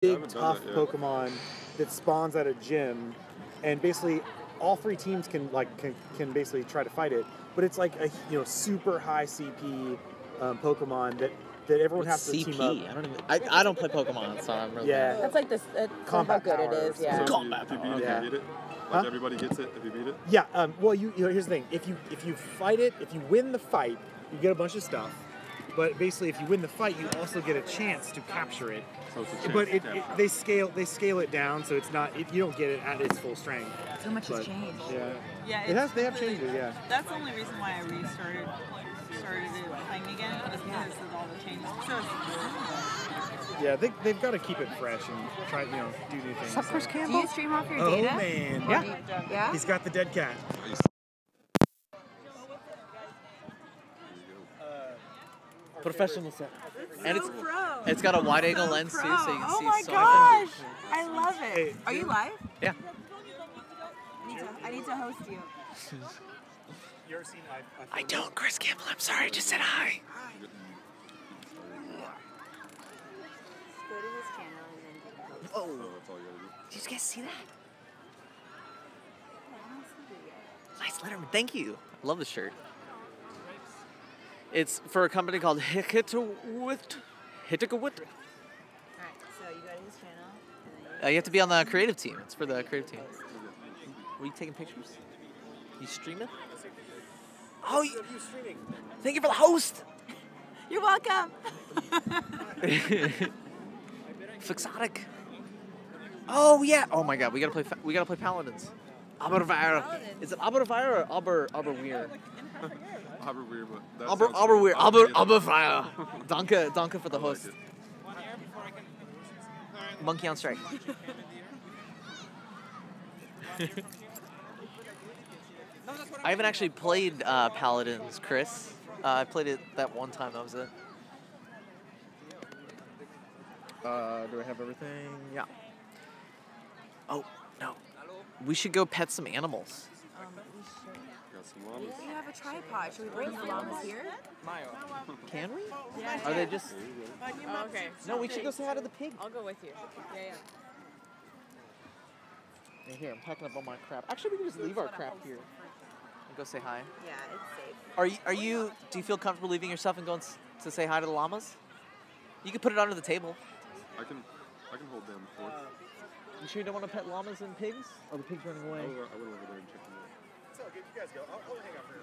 big tough that. Pokemon that spawns at a gym, and basically all three teams can like can, can basically try to fight it. But it's like a you know super high CP um, Pokemon that that everyone What's has to CP? team up. I don't even. I, I don't play Pokemon, so I'm really. Yeah. That's like this. Uh, Combat how good power it or is. Yeah. So Combat if you, if power. you beat it, Yeah. you beat it. Huh? Like everybody gets it if you beat it. Yeah. Um, well, you, you know, here's the thing. If you if you fight it, if you win the fight, you get a bunch of stuff. But basically, if you win the fight, you also get a chance to capture it. So it's a chance But it, it, they scale they scale it down, so it's not it, you don't get it at its full strength. So much has changed. Yeah. Yeah, It has. They have completely- changed it. Yeah. That's the only reason why I restarted started playing again was because of all the changes. So it's, Yeah. They they've got to keep it fresh and try you know do new things. Sup, Chris so. Do you stream off your Oh data? man. Yeah. Yeah. He's got the dead cat. Professional set. And it's pro. it's got a wide angle So lens too, so you can oh see my so gosh, I love it. Are you live? Yeah. I need to, I need to host you. You ever seen I don't, Chris Campbell. I'm sorry. I just said hi. Go to his channel and then. Oh, So that's all you did you guys see that? Nice Letterman. Thank you. I love the shirt. It's for a company called Hicketawit. Hicketawit. Alright, so you go to his channel. And Uh, you have to be on the creative team. It's for the creative team. Were you taking pictures? You streaming? Oh, you, streaming? thank you for the host. You're welcome. Fixotic. Oh yeah. Oh my God. We gotta play. We gotta play paladins. Abervire. Is it Abervire or Aber Aberweir? Aber weird, but that Aber weird. Aber yeah. Abervire. Danke. Danke for the like host. Monkey on strike. I haven't actually played uh, Paladins, Chris. Uh, I played it that one time. That was it. Uh, do I have everything? Yeah. Oh no. We should go pet some animals. We. Got some llamas. We have a tripod. Should we bring the llamas here? Can we? Are they just? Oh, okay. No, we should go say hi to the pig. I'll go with you. Yeah, yeah. Yeah, Here, I'm packing up all my crap. Actually, we can just leave our crap here and go say hi. Yeah, it's safe. Are you? Are you? Do you feel comfortable leaving yourself and going to say hi to the llamas? You can put it under the table. I can, I can hold down the fort. You sure you don't want to pet llamas and pigs? Oh, the pig's running I away. went, I went over there and checked them out. It's. You guys go. I'll, I'll hang out for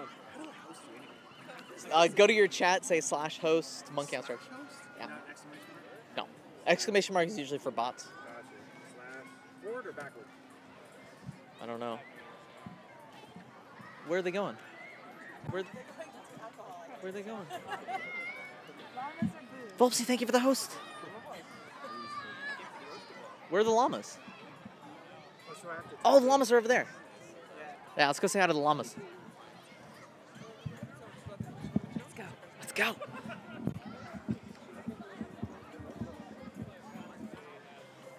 Um, how do I host you anyway? Uh, go to your chat, say slash host monkey on strike. Yeah. No. Exclamation mark is usually for bots. Gotcha. Slash forward or backward? I don't know. Where are they going? Where? Where are they going? Volpsy, thank you for the host. Where are the llamas? Oh, the llamas are over there. Yeah, let's go say hi to the llamas. Let's go. Let's go.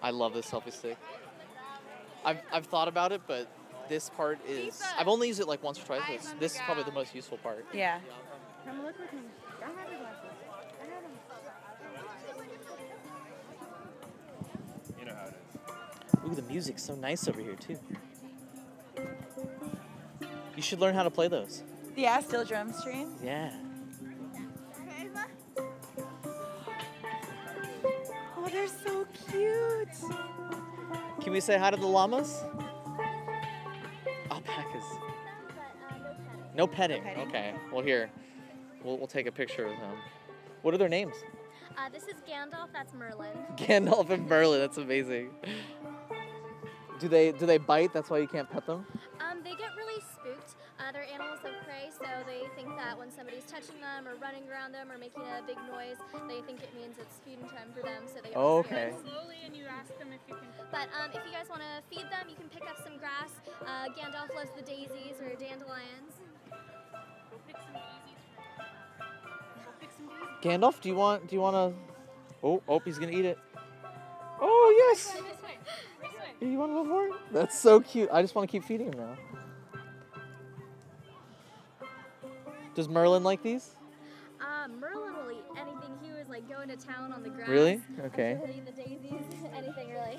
I love this selfie stick. I've, I've thought about it, but this part is. I've only used it like once or twice, but this is probably the most useful part. Yeah. Come look with me. Ooh, the music's so nice over here, too. You should learn how to play those. Yeah, still drum stream. Yeah. Oh, they're so cute. Can we say hi to the llamas? Alpacas. No petting. petting? Okay. Well, here. We'll, we'll take a picture of them. What are their names? Uh, this is Gandalf. That's Merlin. Gandalf and Merlin. That's amazing. Do they do they bite? That's why you can't pet them. Um, they get really spooked. Uh, they're animals of prey, so they think that when somebody's touching them or running around them or making a big noise, they think it means it's feeding time for them. So they get Oh, okay. Slowly, and you ask them if you can. But um, if you guys want to feed them, you can pick up some grass. Uh, Gandalf loves the daisies or dandelions. Go pick some daisies. Go pick some daisies. Gandalf, do you want do you want to? Oh, oh, he's gonna eat it. Oh yes. This way. This way. You want to go for it? That's so cute. I just want to keep feeding him now. Does Merlin like these? Uh, Merlin will eat anything. He was like going going to town on the grass. Really? Okay. hitting the daisies, anything really.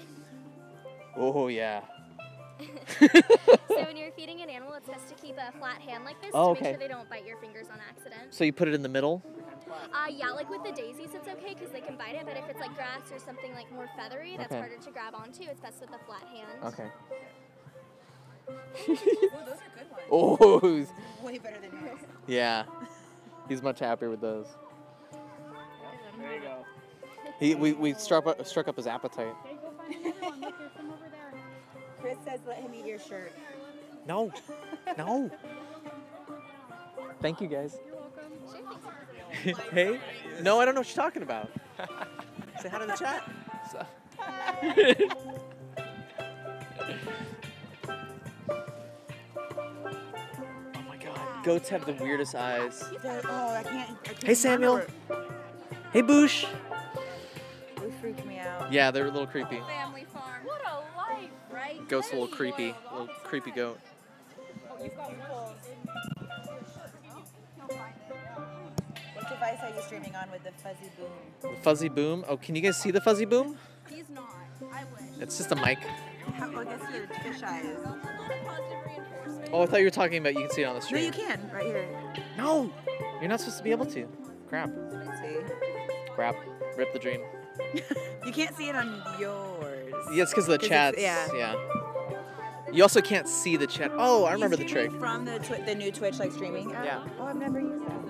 Oh yeah. so when you're feeding an animal, it's best to keep a flat hand like this Oh, to okay. make sure they don't bite your fingers on accident. So you put it in the middle. Uh, yeah, like with the daisies, it's okay because they can bite it. But if it's like grass or something like more feathery, that's Okay. harder to grab onto. It's best with a flat hand. Okay. Oh, those are good ones. Oh Way better than yours. yeah. He's much happier with those. There you go. He we, we struck up, struck up his appetite. Okay, go find another one. Look, there's some over there. Chris says let him eat your shirt. No. No. Thank you guys. You're welcome. hey? No, I don't know what you're talking about. Say hi to the chat. oh my god. Goats have the weirdest eyes. They're- Oh, I can't. I can't Hey Samuel. remember. Hey Boosh. They freak me out. Yeah, they're a little creepy. Family farm. What a life, right? Goat's a little creepy. A little creepy goat. What device are you streaming on with the fuzzy boom? The fuzzy boom. Oh, can you guys see the fuzzy boom? He's not. I wish. It's just a mic. How, I guess your fish eyes. A lot of positive reinforcement. Oh, I thought you were talking about you can see it on the stream. No, you can right here. No, you're not supposed to be able to. Crap. See, Crap. Rip the dream. you can't see it on yours. Yeah, it's because of the 'Cause chats. yeah. Yeah. You also can't see the chat. Oh, I remember the trick. From the the new Twitch like streaming. app? Yeah. Oh, I've never used that.